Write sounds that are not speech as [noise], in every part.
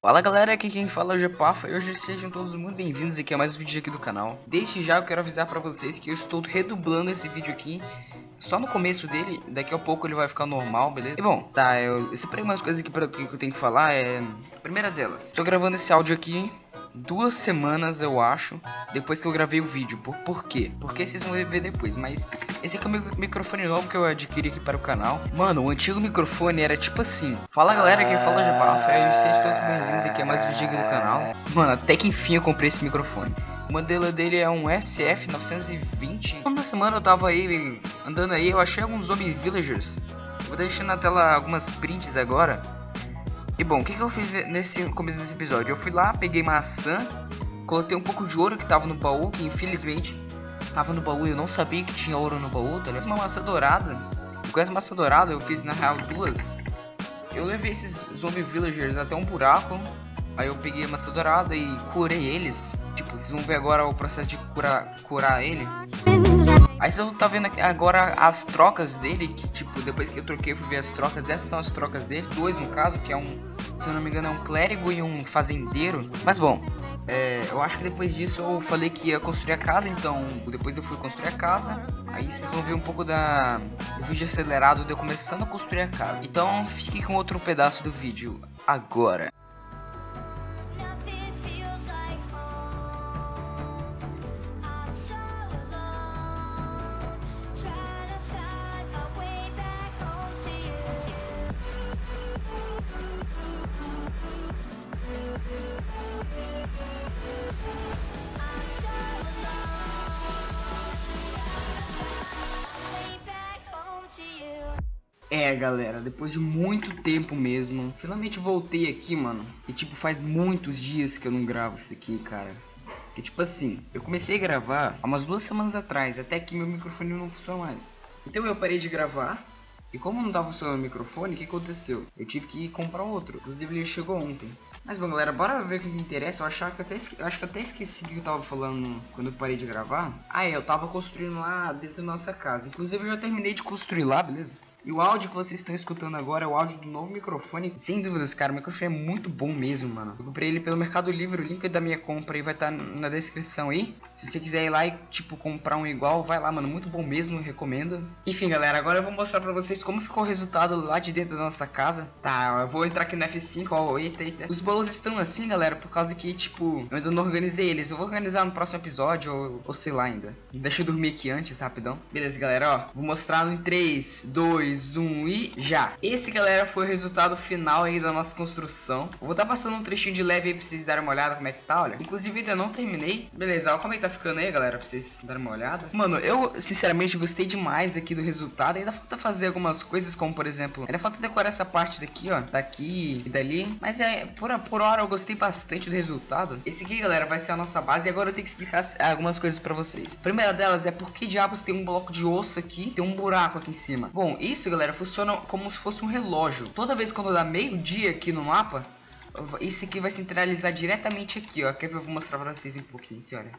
Fala galera, aqui quem fala é o Gepafa e hoje sejam todos muito bem-vindos aqui a mais um vídeo aqui do canal. Desde já eu quero avisar pra vocês que eu estou redublando esse vídeo aqui só no começo dele, daqui a pouco ele vai ficar normal, beleza? E bom, tá, eu separei umas coisas aqui pra, que eu tenho que falar, é... A primeira delas, estou gravando esse áudio aqui duas semanas, eu acho, depois que eu gravei o vídeo. Por, por quê? Porque vocês vão ver depois, mas esse aqui é o meu microfone novo que eu adquiri aqui para o canal. Mano, o antigo microfone era tipo assim. Fala galera, quem fala é de Bafo, e sejam todos bem-vindos aqui a mais um vídeo do canal. Mano, até que enfim eu comprei esse microfone. O modelo dele é um SF920. Uma semana eu tava aí, andando aí, eu achei alguns zombie villagers. Vou deixar na tela algumas prints agora. E bom, o que, que eu fiz nesse começo desse episódio? Eu fui lá, peguei maçã, coloquei um pouco de ouro que tava no baú, que infelizmente tava no baú e eu não sabia que tinha ouro no baú, tá ligado? Uma maçã dourada. Com essa maçã dourada eu fiz na real duas. Eu levei esses zombie villagers até um buraco. Aí eu peguei a maçã dourada e curei eles. Tipo, vocês vão ver agora o processo de curar, curar ele. Aí você tá vendo aqui agora as trocas dele, que tipo, depois que eu troquei eu fui ver as trocas, essas são as trocas dele, dois no caso, que é um, se eu não me engano, é um clérigo e um fazendeiro. Mas bom, é, eu acho que depois disso eu falei que ia construir a casa, então depois eu fui construir a casa. Aí vocês vão ver um pouco da do vídeo acelerado de eu começando a construir a casa. Então fique com outro pedaço do vídeo agora. É, galera, depois de muito tempo mesmo, finalmente voltei aqui, mano. E tipo, faz muitos dias que eu não gravo isso aqui, cara. E tipo assim, eu comecei a gravar há umas duas semanas atrás, até que meu microfone não funciona mais. Então eu parei de gravar. E como não tava funcionando o microfone, o que aconteceu? Eu tive que comprar outro. Inclusive ele chegou ontem. Mas bom, galera, bora ver o que que interessa. Eu, achava que eu, até esque... eu acho que eu até esqueci o que eu tava falando quando eu parei de gravar. Ah, é, eu tava construindo lá dentro da nossa casa. Inclusive eu já terminei de construir lá, beleza? E o áudio que vocês estão escutando agora é o áudio do novo microfone. Sem dúvidas, cara, o microfone é muito bom mesmo, mano. Eu comprei ele pelo Mercado Livre, o link da minha compra aí vai estar na descrição aí. Se você quiser ir lá e, tipo, comprar um igual, vai lá, mano. Muito bom mesmo, recomendo. Enfim, galera, agora eu vou mostrar pra vocês como ficou o resultado lá de dentro da nossa casa. Tá, eu vou entrar aqui no F5, ó, eita, eita. Os bolos estão assim, galera, por causa que, tipo, eu ainda não organizei eles. Eu vou organizar no próximo episódio, ou, ou sei lá ainda. Deixa eu dormir aqui antes, rapidão. Beleza, galera, ó. Vou mostrar no 3, 2, 1 e já. Esse, galera, foi o resultado final aí da nossa construção. Vou estar passando um trechinho de leve aí pra vocês darem uma olhada como é que tá, olha. Inclusive, ainda não terminei. Beleza, ó, como é que tá ficando aí, galera, pra vocês darem uma olhada. Mano, eu, sinceramente, gostei demais aqui do resultado. Ainda falta fazer algumas coisas, como, por exemplo, ainda falta decorar essa parte daqui, ó. Daqui e dali. Mas é, por, por hora, eu gostei bastante do resultado. Esse aqui, galera, vai ser a nossa base. E agora eu tenho que explicar algumas coisas pra vocês. A primeira delas é por que diabos tem um bloco de osso aqui tem um buraco aqui em cima. Bom, isso, galera, funciona como se fosse um relógio. Toda vez quando dá meio-dia aqui no mapa, isso aqui vai centralizar diretamente aqui, ó. Quer ver? Eu vou mostrar pra vocês um pouquinho aqui, olha.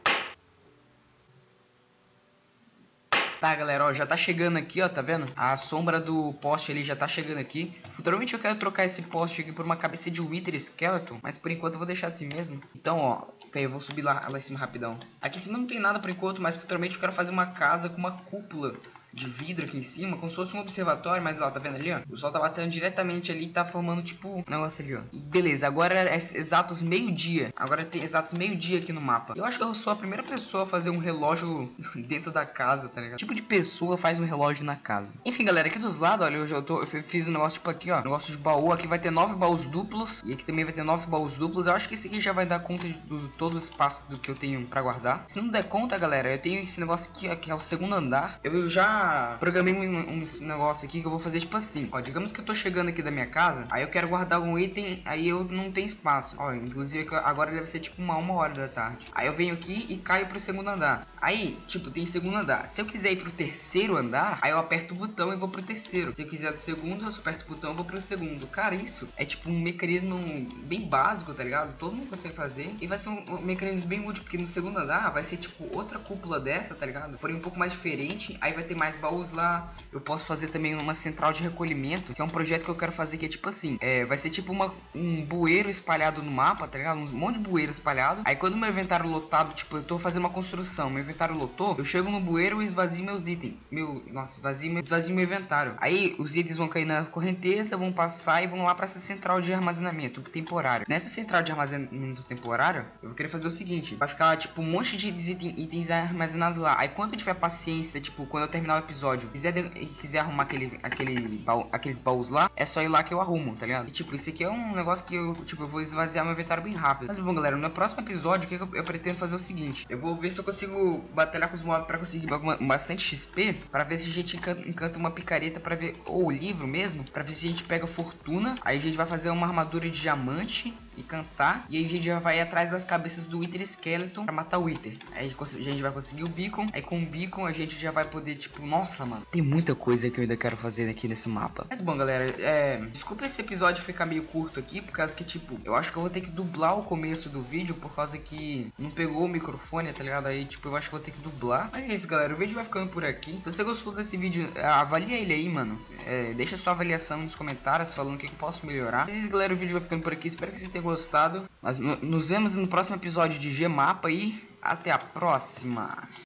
Tá, galera, ó, já tá chegando aqui, ó, tá vendo? A sombra do poste ali já tá chegando aqui. Futuramente eu quero trocar esse poste aqui por uma cabeça de Wither Skeleton, mas por enquanto eu vou deixar assim mesmo. Então, ó, peraí, eu vou subir lá, lá em cima rapidão. Aqui em cima não tem nada por enquanto, mas futuramente eu quero fazer uma casa com uma cúpula de vidro aqui em cima, como se fosse um observatório, mas ó, tá vendo ali, ó? O sol tá batendo diretamente ali e tá formando tipo um negócio ali, ó. E beleza, agora é exatos meio-dia. Agora tem exatos meio-dia aqui no mapa. Eu acho que eu sou a primeira pessoa a fazer um relógio [laughs] dentro da casa, tá ligado? Tipo de pessoa faz um relógio na casa. Enfim, galera, aqui dos lados, olha, eu já tô, eu fiz um negócio tipo aqui, ó, negócio de baú. Aqui vai ter nove baús duplos e aqui também vai ter nove baús duplos. Eu acho que esse aqui já vai dar conta de do, todo o espaço do que eu tenho pra guardar. Se não der conta, galera, eu tenho esse negócio aqui, ó, que é o segundo andar. Eu já programei um, um negócio aqui que eu vou fazer tipo assim. Ó, digamos que eu tô chegando aqui da minha casa, aí eu quero guardar algum item, aí eu não tenho espaço. Ó, inclusive agora deve ser tipo uma, uma hora da tarde. Aí eu venho aqui e caio pro segundo andar. Aí, tipo, tem segundo andar. Se eu quiser ir pro terceiro andar, aí eu aperto o botão e vou pro terceiro. Se eu quiser do segundo, eu aperto o botão e vou pro segundo. Cara, isso é tipo um mecanismo bem básico, tá ligado? Todo mundo consegue fazer. E vai ser um, um mecanismo bem útil, porque no segundo andar vai ser tipo outra cúpula dessa, tá ligado? Porém um pouco mais diferente. Aí vai ter mais baús lá. Eu posso fazer também uma central de recolhimento, que é um projeto que eu quero fazer que é tipo assim. É, vai ser tipo uma, um bueiro espalhado no mapa, tá ligado? Um monte de bueiro espalhado. Aí quando meu inventário lotado, tipo, eu tô fazendo uma construção, meu inventário lotou, eu chego no bueiro e esvazio meus itens. Meu, nossa, esvazio meu, esvazio meu inventário. Aí os itens vão cair na correnteza, vão passar e vão lá para essa central de armazenamento temporário. Nessa central de armazenamento temporário, eu vou querer fazer o seguinte: vai ficar tipo um monte de itens, itens armazenados lá. Aí quando eu tiver paciência, tipo, quando eu terminar episódio, quiser, quiser arrumar aquele, aquele baú, aqueles baús lá, é só ir lá que eu arrumo, tá ligado? E tipo, isso aqui é um negócio que eu, tipo, eu vou esvaziar meu inventário bem rápido. Mas bom, galera, no próximo episódio, o que, eu, eu, pretendo fazer é o seguinte: eu vou ver se eu consigo batalhar com os mobs para conseguir bastante XP, para ver se a gente encanta, encanta uma picareta para ver ou o livro mesmo, para ver se a gente pega fortuna. Aí a gente vai fazer uma armadura de diamante e cantar. E aí a gente já vai atrás das cabeças do Wither Skeleton pra matar o Wither. Aí a gente vai conseguir o beacon. Aí com o beacon a gente já vai poder, tipo, nossa, mano. Tem muita coisa que eu ainda quero fazer aqui nesse mapa. Mas bom, galera, é. Desculpa esse episódio ficar meio curto aqui, por causa que, tipo, eu acho que eu vou ter que dublar o começo do vídeo, por causa que não pegou o microfone, tá ligado? Aí, tipo, eu acho que vou ter que dublar. Mas é isso, galera. O vídeo vai ficando por aqui. Se você gostou desse vídeo, avalia ele aí, mano. É, deixa sua avaliação nos comentários falando o que, que eu posso melhorar. Mas é isso, galera. O vídeo vai ficando por aqui. Espero que vocês tenham gostado. Mas nos vemos no próximo episódio de G-Mapa e até a próxima.